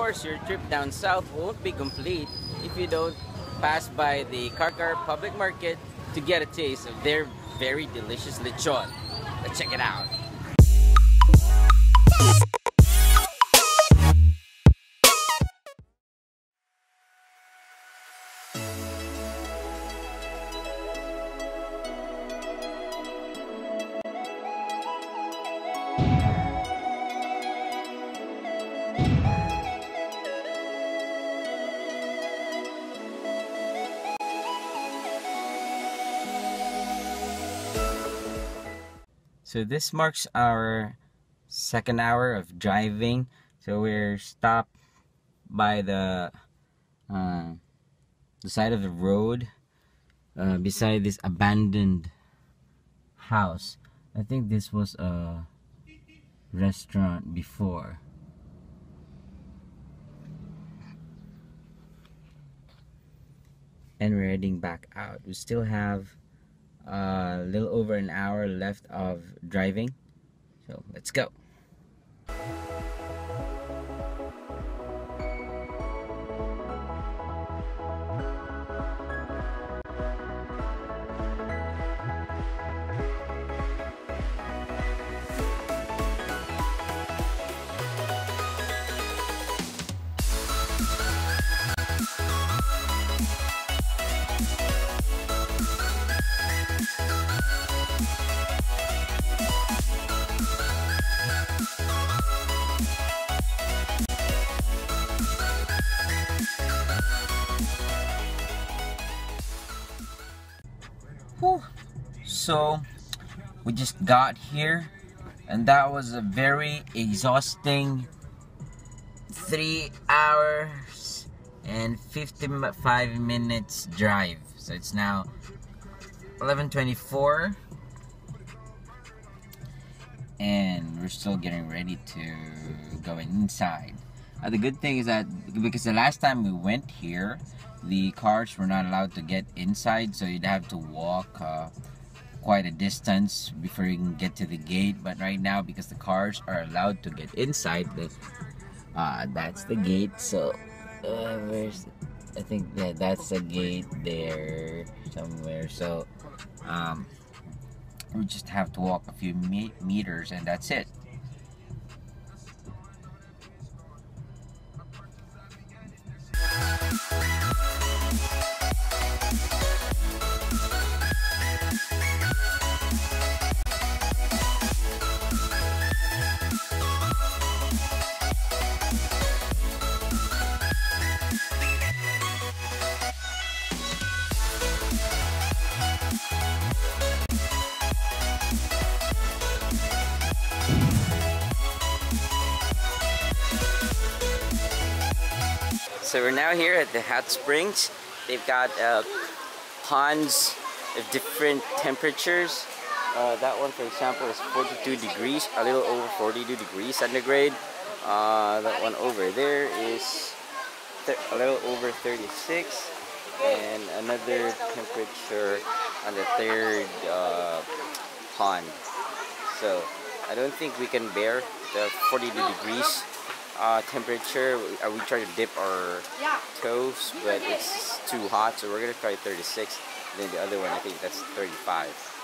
course, your trip down south won't be complete if you don't pass by the Carcar Public Market to get a taste of their very delicious lechon. Let's check it out. So this marks our second hour of driving. So we're stopped by the uh, the side of the road uh, beside this abandoned house. I think this was a restaurant before. And we're heading back out. We still have a little over an hour left of driving. So let's go. So we just got here and that was a very exhausting three hours and 55 minutes drive. So it's now 11:24 and we're still getting ready to go inside. Uh, the good thing is that because the last time we went here the cars were not allowed to get inside so you'd have to walk uh, quite a distance before you can get to the gate but right now because the cars are allowed to get inside the, uh, that's the gate so uh, where's I think that that's the gate there somewhere so um, we just have to walk a few me meters and that's it So we're now here at the hot springs. They've got uh, ponds of different temperatures. Uh, that one, for example, is 42 degrees, a little over 42 degrees centigrade. Uh, that one over there is a little over 36, and another temperature on the third uh, pond. So I don't think we can bear the 42 degrees uh, temperature. Uh, we try to dip our toes, but it's too hot, so we're gonna try 36. Then the other one, I think that's 35.